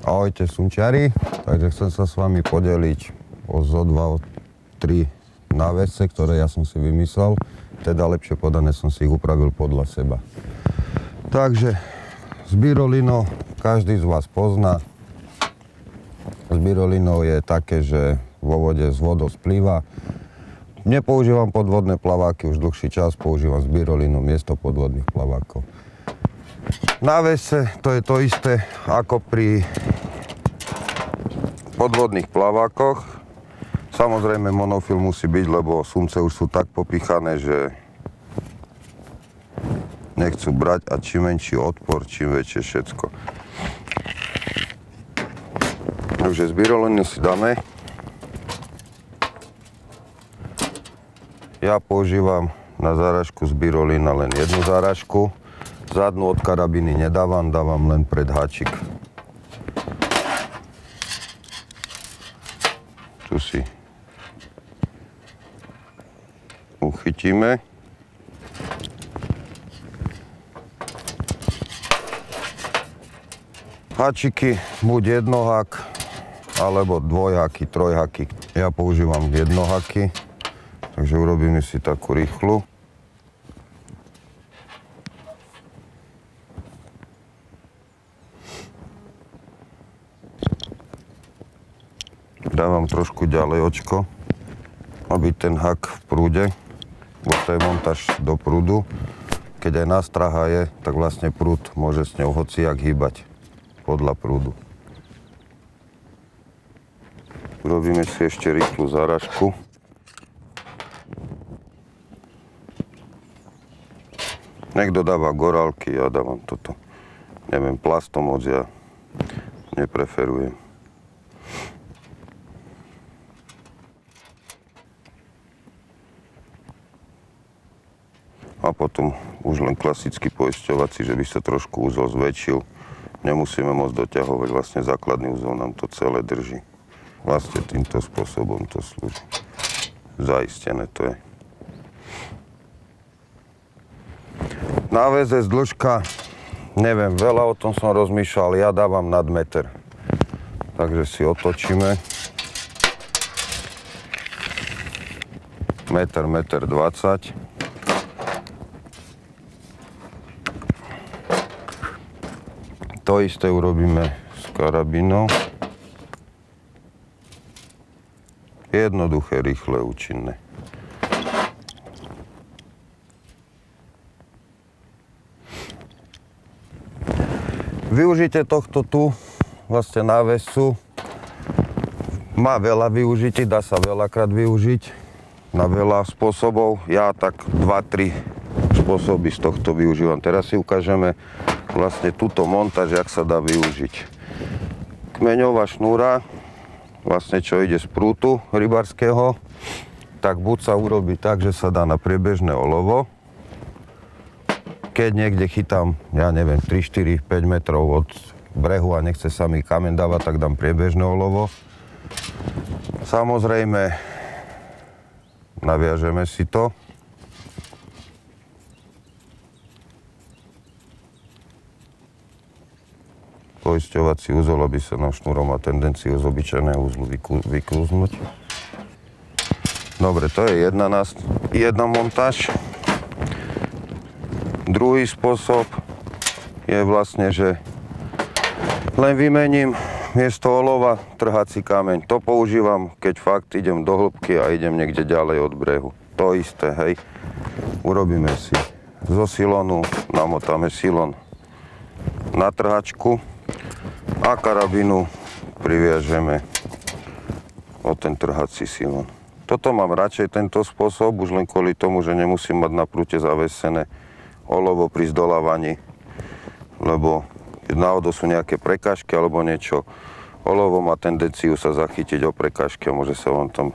Ahojte sunčiari, takže chcem sa s vami podeliť o zo 2, o 3 návesce, ktoré ja som si vymyslel. Teda lepšie podané som si ich upravil podľa seba. Takže zbyrolino každý z vás pozná. Zbyrolino je také, že vo vode z vodou splýva. Nepoužívam podvodné plaváky už dlhší čas, používam zbyrolinu miesto podvodných plavákov. Návese to je to isté ako pri podvodných plavákoch. Samozrejme monofil musí byť, lebo sumce už sú tak popichané, že nechcú brať a čím menší odpor, čím väčšie všetko. Takže z byrolinu si dáme. Ja používam na záražku z byrolina len jednu záražku. Zadnú od karabiny nedávam, dávam len pred háčik. Tu si uchytíme. Háčiky buď jednohák, alebo dvojhaky, trojhaky. Ja používam jednohaky, takže urobíme si takú rýchlu. Dávam trošku ďalej očko, aby ten hak v prúde, bo to je montáž do prúdu. Keď aj nástraha je, tak vlastne prúd môže s ňou hociak hýbať podľa prúdu. Urobíme si ešte rýchlu záražku. Niekto dáva gorálky, ja dávam toto. Neviem, plastom moc ja nepreferujem. a potom už len klasický poisťovací, že by sa trošku úzol zväčšil. Nemusíme môcť doťahovať, vlastne základný úzol nám to celé drží. Vlastne týmto spôsobom to slúži. Zaistené to je. Náveze z dĺžka, neviem, veľa o tom som rozmýšľal, ja dávam nad meter. Takže si otočíme. Meter, meter 20. To isté urobíme s karabinou. Jednoduché, rýchle, účinné. Využite tohto tu, vlastne návesu, má veľa využití, dá sa veľakrát využiť na veľa spôsobov. Ja tak 2-3 spôsoby z tohto využívam. Teraz si ukážeme vlastne túto montáž, jak sa dá využiť. Kmeňová šnúra, vlastne čo ide z prútu rybarského, tak buď sa urobí tak, že sa dá na priebežné olovo. Keď niekde chytám, ja neviem, 3, 4, 5 metrov od brehu a nechce sa mi kamen dávať, tak dám priebežné olovo. Samozrejme, naviažeme si to. Poisťovací úzol, nám šnúrom má tendenciu z obyčajného úzlu vyklúznuť. Dobre, to je jedna, nás, jedna montáž. Druhý spôsob je vlastne, že len vymením miesto olova trhací kameň. To používam, keď fakt idem do hĺbky a idem niekde ďalej od brehu. To isté, hej. Urobíme si zo silonu, namotáme silon na trhačku a karabinu priviažeme o ten trhací silon. Toto mám radšej tento spôsob, už len kvôli tomu, že nemusím mať na prúte zavesené olovo pri zdolávaní, lebo keď náhodou sú nejaké prekážky alebo niečo, olovo má tendenciu sa zachytiť o prekážky a môže sa vám tam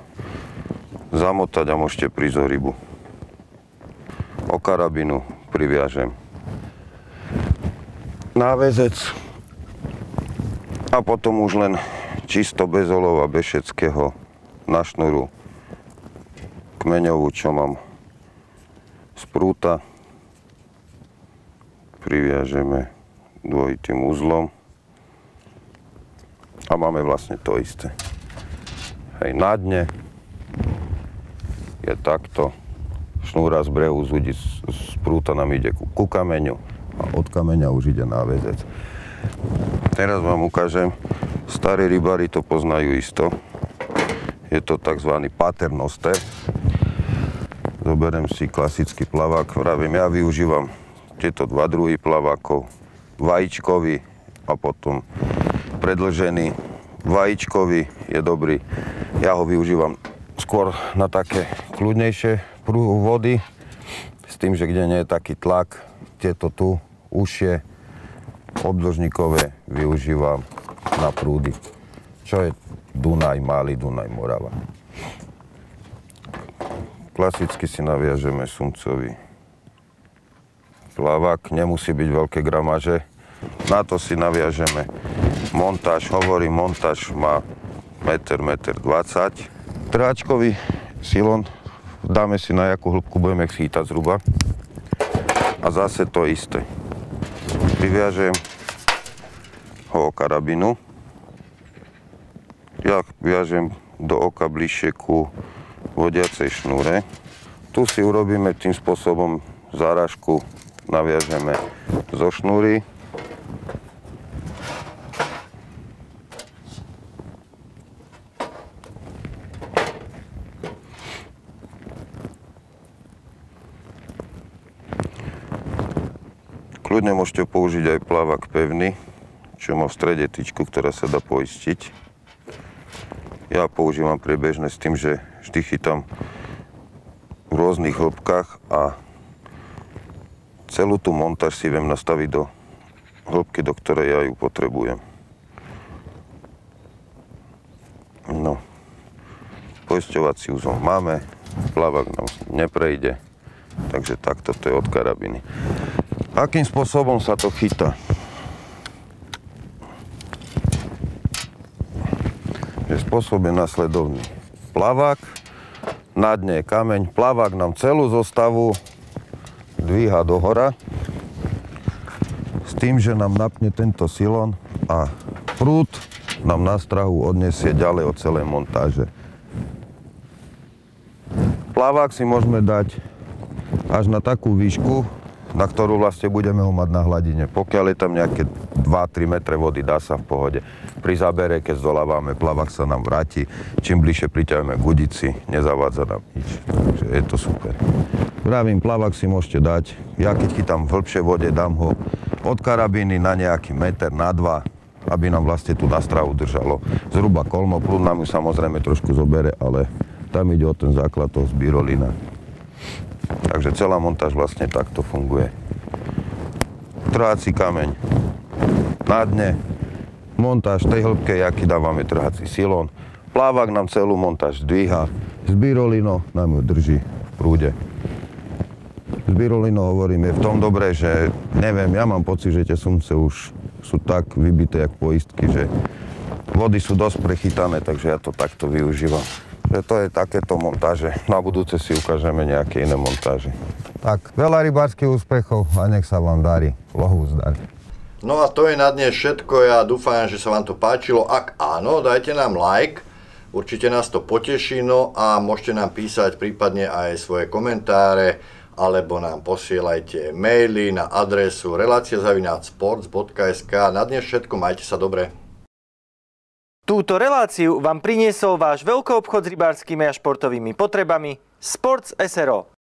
zamotať a môžete prísť o rybu. O karabinu priviažem. Návezec a potom už len čisto bez olova, bez všetkého na šnuru kmeňovú, čo mám z prúta. Priviažeme dvojitým uzlom. A máme vlastne to isté. Hej, na dne je takto, šnúra z brehu z, z prúta nám ide ku, ku kameňu a od kameňa už ide na väzec. Teraz vám ukážem, starí rybári to poznajú isto. Je to tzv. paternoster. Zoberiem si klasický plavák, vravím, ja využívam tieto dva druhy plavákov. Vajíčkový a potom predlžený. Vajíčkový je dobrý. Ja ho využívam skôr na také kľudnejšie vody, s tým, že kde nie je taký tlak, tieto tu užšie obdĺžnikové využívam na prúdy, čo je Dunaj, Malý Dunaj, Morava. Klasicky si naviažeme sumcový plavák, nemusí byť veľké gramaže. Na to si naviažeme montáž, hovorím, montáž má 1,20 m, 20 Tráčkový silon, dáme si na jakú hĺbku budeme chytať zhruba. A zase to isté. Vyviažem ho o karabinu. Ja viažem do oka bližšie ku vodiacej šnúre. Tu si urobíme tým spôsobom záražku naviažeme zo šnúry. Kľudne môžete použiť aj plavak pevný, čo má v strede tyčku, ktorá sa dá poistiť. Ja používam priebežne s tým, že vždy chytám v rôznych hĺbkach a celú tú montáž si viem nastaviť do hĺbky, do ktorej ja ju potrebujem. No, poisťovací úzol máme, plavak nám neprejde, takže takto to je od karabiny. Akým spôsobom sa to chytá? Je spôsob je nasledovný. Plavák, na dne je kameň, plavák nám celú zostavu dvíha do hora s tým, že nám napne tento silon a prúd nám na strahu odnesie ďalej od celej montáže. Plavák si môžeme dať až na takú výšku, na ktorú vlastne budeme ho mať na hladine. Pokiaľ je tam nejaké 2-3 metre vody, dá sa v pohode. Pri zábere, keď zdolávame, plavák sa nám vráti. Čím bližšie priťahujeme k udici, nezavádza nám nič. Takže je to super. Vravím, plavák si môžete dať. Ja keď chytám v hĺbšej vode, dám ho od karabíny na nejaký meter, na dva, aby nám vlastne tú nastrahu držalo. Zhruba kolmo, prúd nám ju samozrejme trošku zobere, ale tam ide o ten základ toho zbírolina. Takže celá montáž vlastne takto funguje. Trháci kameň na dne, montáž tej hĺbke, aký dávame trhací silón. Plávak nám celú montáž zdvíha, zbírolino nám ju drží v prúde s Birolinou hovorím, je v tom dobré, že neviem, ja mám pocit, že tie sumce už sú tak vybité, jak poistky, že vody sú dosť prechytané, takže ja to takto využívam. Že to je takéto montáže. Na budúce si ukážeme nejaké iné montáže. Tak, veľa rybárskych úspechov a nech sa vám darí. Lohu zdar. No a to je na dnes všetko. Ja dúfam, že sa vám to páčilo. Ak áno, dajte nám like. Určite nás to poteší. No a môžete nám písať prípadne aj svoje komentáre alebo nám posielajte maily na adresu relaciazavinácsports.sk. Na dnes všetko, majte sa dobre. Túto reláciu vám priniesol váš veľkoobchod s rybárskymi a športovými potrebami Sports SRO.